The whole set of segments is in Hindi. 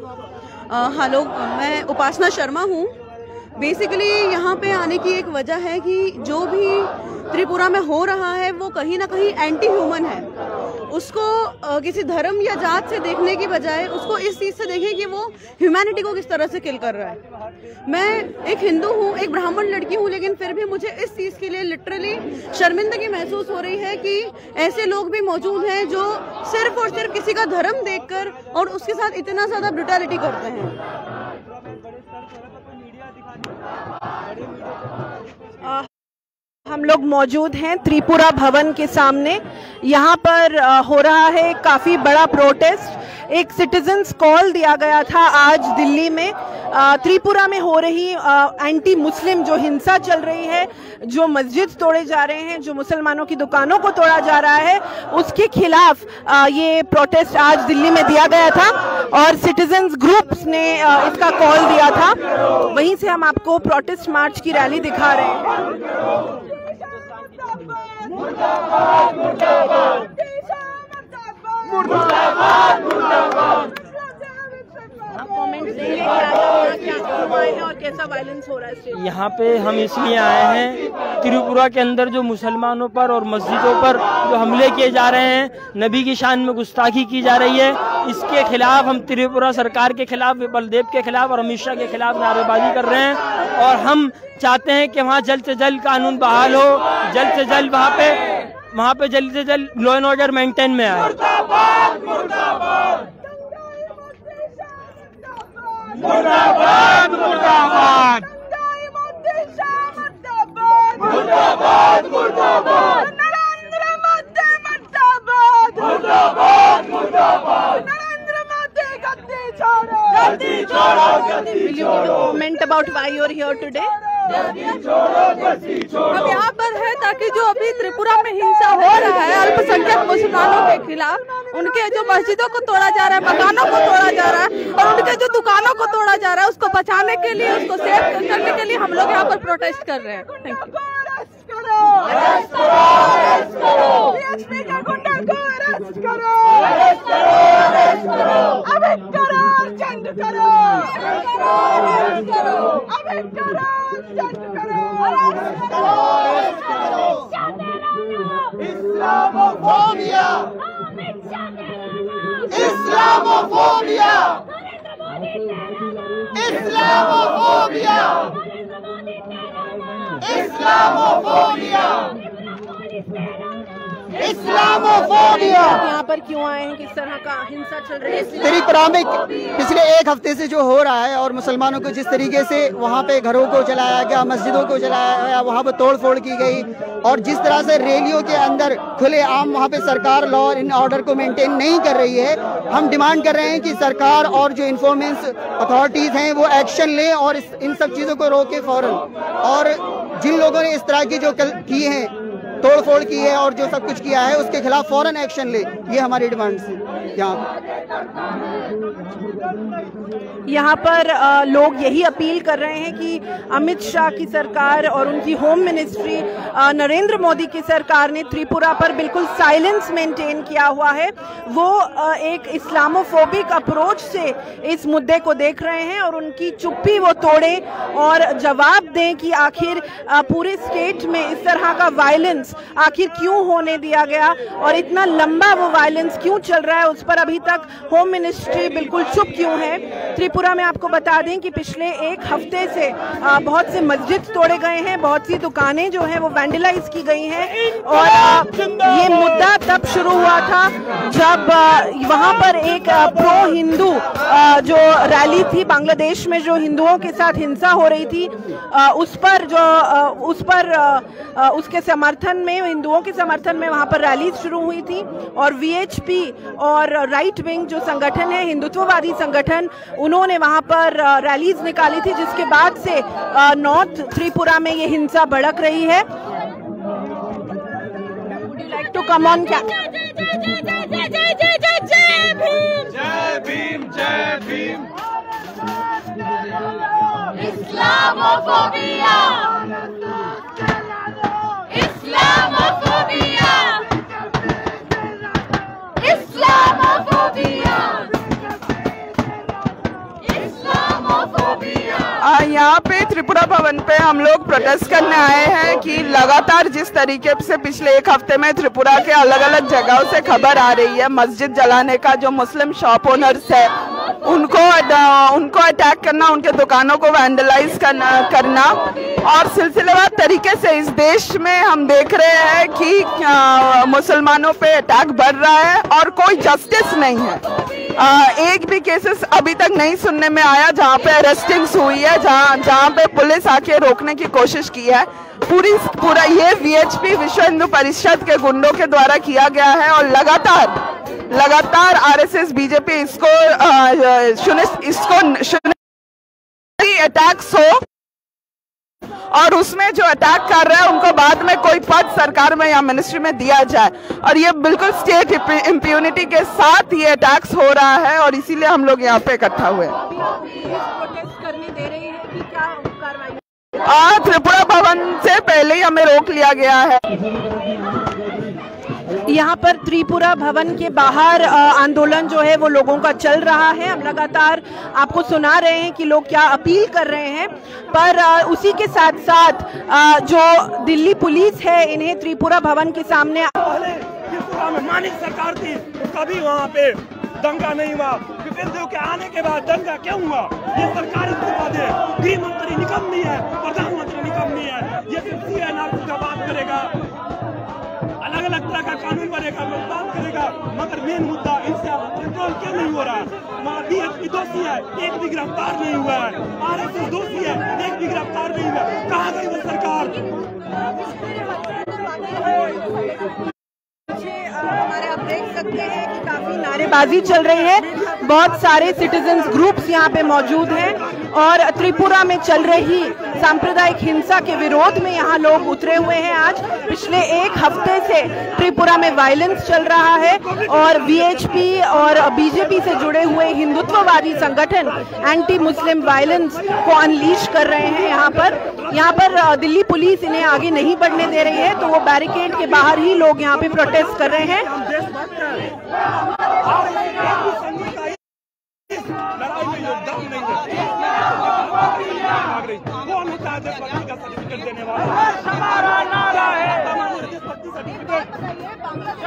हेलो, मैं उपासना शर्मा हूँ। बेसिकली यहाँ पे आने की एक वजह है कि जो भी त्रिपुरा में हो रहा है, वो कहीं ना कहीं एंटी ह्यूमन है। उसको किसी धर्म या जात से देखने की बजाय उसको इस चीज़ से देखें कि वो ह्यूमैनिटी को किस तरह से किल कर रहा है। मैं एक हिंदू हूँ, एक ब्राह्मण लड़की हूँ, लेकिन फिर भी मुझे इस चीज़ के लिए लिटरली शर्मिंदगी महसूस हो रही है कि ऐसे लोग भी मौजूद हैं जो सिर्फ़ और सिर्फ़ किसी का धर्म देखकर और उसके साथ इतना ज़्यादा ब्रुटैलिटी करते हैं। हम लोग मौजूद हैं त्रिपुरा भवन के सामने। यहाँ पर हो रहा है काफ़ी बड़ा प्रोटेस्ट एक सिटीजन्स कॉल दिया गया था आज दिल्ली में। त्रिपुरा में हो रही एंटी मुस्लिम जो हिंसा चल रही है, जो मस्जिद तोड़े जा रहे हैं, जो मुसलमानों की दुकानों को तोड़ा जा रहा है, उसके खिलाफ ये प्रोटेस्ट आज दिल्ली में दिया गया था और सिटीजन्स ग्रुप्स ने इसका कॉल दिया था। वहीं से हम आपको प्रोटेस्ट मार्च की रैली दिखा रहे हैं। मुर्दाबाद मुर्दाबाद मुर्दाबाद मुर्दाबाद यहाँ पे हम इसलिए आए हैं, त्रिपुरा के अंदर जो मुसलमानों पर और मस्जिदों पर जो हमले किए जा रहे हैं, नबी की शान में गुस्ताखी की जा रही है। इसके खिलाफ हम त्रिपुरा सरकार के खिलाफ बलदेव के खिलाफ और अमित के खिलाफ नारेबाजी कर रहे हैं और हम चाहते हैं कि वहाँ जल्द से जल्द कानून बहाल हो, जल्द से जल्द वहाँ पे वहाँ पे जल्द से जल्द लॉ एंड ऑर्डर मेंटेन में आए। मुर्दाबाद मुर्दाबाद। मुर्दाबाद मुर्दाबाद। नरेंद्र मोदी मुर्दाबाद मुर्दाबाद। मुर्दाबाद नरेंद्र मोदी गद्दी छोड़ो गद्दी छोड़ो गद्दी छोड़ो। comment about why you're here today? हम यहाँ पर है ताकि जो अभी त्रिपुरा में हिंसा है अल्पसंख्यक मुसलमानों के खिलाफ, उनके जो मस्जिदों को तोड़ा जा रहा है, मकानों को तोड़ा जा रहा है, और उनके जो दुकानों को तोड़ा जा रहा है, उसको बचाने के लिए, उसको सेव करने के लिए हम लोग यहाँ पर प्रोटेस्ट कर रहे हैं। Thank you Islamophobia Islamophobia Islamophobia Islamophobia. यहाँ पर क्यों आए हैं? किस तरह का हिंसा चल रही है त्रिपुरा में पिछले एक हफ़्ते से जो हो रहा है और मुसलमानों को जिस तरीके से वहाँ पे घरों को जलाया गया मस्जिदों को जलाया गया वहाँ पे तोड़ फोड़ की गई और जिस तरह से रैलियों के अंदर खुले आम वहाँ पे सरकार लॉ इन ऑर्डर को मेंटेन नहीं कर रही है हम डिमांड कर रहे हैं कि सरकार और जो इन्फॉर्मेंस अथॉरिटीज़ हैं वो एक्शन लें और इस इन सब चीज़ों को रोके फ़ौरन। और जिन लोगों ने इस तरह की जो की हैं तोड़ फोड़ की है और जो सब कुछ किया है, उसके खिलाफ फ़ौरन एक्शन ले। ये हमारी डिमांड है। यहाँ। यहाँ पर लोग यही अपील कर रहे हैं कि अमित शाह की सरकार और उनकी होम मिनिस्ट्री नरेंद्र मोदी की सरकार ने त्रिपुरा पर बिल्कुल साइलेंस मेंटेन किया हुआ है। वो एक इस्लामोफोबिक अप्रोच से इस मुद्दे को देख रहे हैं और उनकी चुप्पी वो तोड़े और जवाब दें कि आखिर पूरे स्टेट में इस तरह का वायलेंस आखिर क्यों होने दिया गया? और इतना लंबा वो वायलेंस क्यों चल रहा है? उस पर अभी तक होम मिनिस्ट्री बिल्कुल चुप क्यों है? त्रिपुरा में आपको बता दें कि पिछले एक हफ़्ते से बहुत से मस्जिद तोड़े गए हैं, बहुत सी दुकानें जो हैं वो वैंडलाइज की गई हैं। और ये मुद्दा तब शुरू हुआ था जब वहाँ पर एक प्रो हिंदू जो रैली थी बांग्लादेश में, जो हिंदुओं के साथ हिंसा हो रही थी उस पर जो उस पर उसके समर्थन में हिंदुओं के समर्थन में वहाँ पर रैली शुरू हुई थी और वीएचपी और राइट विंग जो संगठन है हिंदुत्ववादी संगठन उन्होंने वहाँ पर रैलीज निकाली थी जिसके बाद से नॉर्थ त्रिपुरा में ये हिंसा भड़क रही है। टू कम ऑन क्या? जय यहाँ पे त्रिपुरा भवन पे हम लोग प्रोटेस्ट करने आए हैं कि लगातार जिस तरीके से पिछले एक हफ़्ते में त्रिपुरा के अलग अलग जगहों से खबर आ रही है, मस्जिद जलाने का जो मुस्लिम शॉप ओनर्स है, उनको उनको अटैक करना, उनके दुकानों को वैंडलाइज करना करना और सिलसिलेवार तरीके से इस देश में हम देख रहे हैं कि मुसलमानों पे अटैक बढ़ रहा है और कोई जस्टिस नहीं है। आ, एक भी केसेस अभी तक नहीं सुनने में आया जहाँ पे अरेस्टिंग्स हुई है जहाँ जहाँ पे पुलिस आके रोकने की कोशिश की है। पूरी पूरा ये वीएचपी विश्व हिंदू परिषद के गुंडों के द्वारा किया गया है और लगातार लगातार आरएसएस बीजेपी इसको आ, इसको अटैक्स हो। और उसमें जो अटैक कर रहे हैं उनको बाद में कोई पद सरकार में या मिनिस्ट्री में दिया जाए। और ये बिल्कुल स्टेट इम्प्यूनिटी के साथ ये अटैक्स हो रहा है और इसीलिए हम लोग यहाँ पे इकट्ठा हुए त्रिपुरा भवन से पहले ही हमें रोक लिया गया है। यहाँ पर त्रिपुरा भवन के बाहर आंदोलन जो है वो लोगों का चल रहा है। हम लगातार आपको सुना रहे हैं कि लोग क्या अपील कर रहे हैं। पर उसी के साथ साथ जो दिल्ली पुलिस है, इन्हें त्रिपुरा भवन के सामने मानिक सरकार थी कभी वहाँ पे दंगा नहीं हुआ। देव के आने के बाद दंगा क्यों हुआ? ये सरकार गृह मंत्री निकम नहीं है, प्रधानमंत्री निकम नहीं है। ये सिर्फ़ सी का बात करेगा। तरह का कानून बनेगा बात करेगा, मगर मेन मुद्दा इनसे कंट्रोल क्यों नहीं हो रहा? वहाँ डीएसपी दोषी है, एक भी गिरफ़्तार नहीं हुआ है। आर एस एस दोषी है, एक भी गिरफ़्तार नहीं हुआ कहाँ गई वो सरकार? आप देख सकते हैं कि काफ़ी नारेबाजी चल रही है। बहुत सारे सिटीजन ग्रुप्स यहाँ पे मौजूद हैं। और त्रिपुरा में चल रही सांप्रदायिक हिंसा के विरोध में यहाँ लोग उतरे हुए हैं आज। पिछले एक हफ़्ते से त्रिपुरा में वायलेंस चल रहा है और वीएचपी और बीजेपी से जुड़े हुए हिंदुत्ववादी संगठन एंटी मुस्लिम वायलेंस को अनलीश कर रहे हैं यहाँ पर। यहाँ पर दिल्ली पुलिस इन्हें आगे नहीं बढ़ने दे रही है तो वो बैरिकेड के बाहर ही लोग यहाँ पे प्रोटेस्ट कर रहे हैं।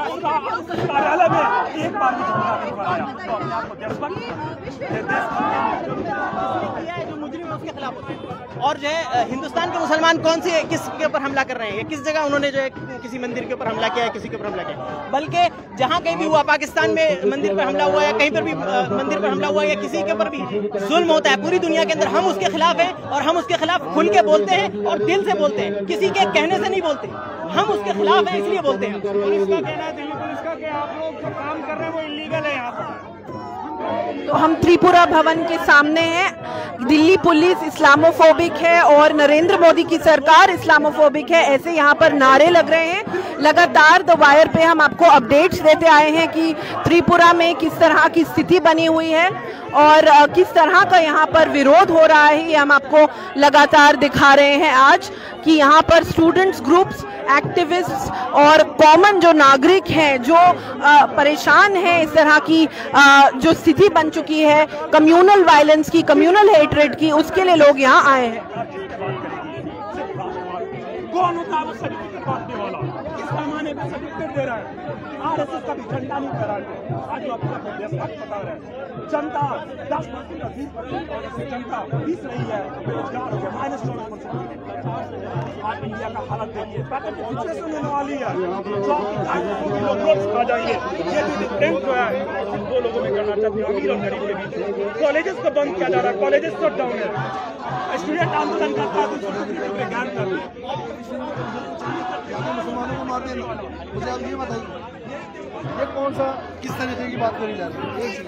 कार्यालय में एक बार भी नहीं पाया तो अपने आप को देशभक्त उसके खिलाफ होते हैं और जो है, हिंदुस्तान के मुसलमान कौन से, किस के ऊपर हमला कर रहे हैं? किस जगह उन्होंने जो है, किसी मंदिर के ऊपर हमला किया है, किसी के ऊपर हमला किया बल्कि जहाँ कहीं भी हुआ, पाकिस्तान में मंदिर पर हमला हुआ या कहीं पर भी मंदिर पर हमला हुआ या किसी के ऊपर भी जुल्म होता है, पूरी दुनिया के अंदर हम उसके खिलाफ हैं और हम उसके खिलाफ खुल के बोलते हैं और दिल से बोलते हैं। किसी के कहने से नहीं बोलते। हम उसके खिलाफ हैं, इसलिए बोलते हैं आप लोग जो काम कर रहे हैं वो इलीगल है यहाँ पर। तो हम त्रिपुरा भवन के सामने हैं। दिल्ली पुलिस इस्लामोफोबिक है और नरेंद्र मोदी की सरकार इस्लामोफोबिक है। ऐसे यहाँ पर नारे लग रहे हैं। लगातार द वायर पे हम आपको अपडेट्स देते आए हैं कि त्रिपुरा में किस तरह की स्थिति बनी हुई है और किस तरह का यहाँ पर विरोध हो रहा है, ये हम आपको लगातार दिखा रहे हैं आज कि यहाँ पर स्टूडेंट्स ग्रुप्स एक्टिविस्ट्स और कॉमन जो नागरिक हैं, जो परेशान हैं इस तरह की जो स्थिति बन चुकी है कम्युनल वायलेंस की कम्युनल हेटरेट की, उसके लिए लोग यहाँ आए हैं। कौन होता है सर्टिफिकेट बांटने वाला? सर्टिफिकेट दे रहा है? आरएसएस का भी झंडा नहीं फहरा है। आज जो अपना बता रहे हैं। जनता, दस परसेंट बीस परसेंट जनता बीस रही है बेरोजगार हो गया माइनस चौदह परसेंट आज इंडिया का हालत देखिए की सिचुएशन होने वाली है। की लोग आ जाएँगे। ये जो है लोगों में करना चाहते हैं। अमीर और गरीब के बीच कॉलेजेस को बंद किया जा रहा है कॉलेजेस शट डाउन है। स्टूडेंट आंदोलन करता है दूसरे ज्ञान करते हैं मुसलमानों को मारते हैं। मुझे आप ये बताइए, ये कौन सा किस तरीके की बात करी जा रही है? एक